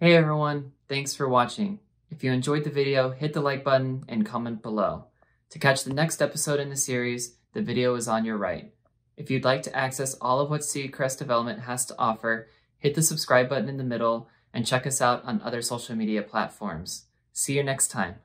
Hey everyone, thanks for watching. If you enjoyed the video, hit the like button and comment below. To catch the next episode in the series, the video is on your right. If you'd like to access all of what Seacrest Development has to offer, hit the subscribe button in the middle and check us out on other social media platforms. See you next time.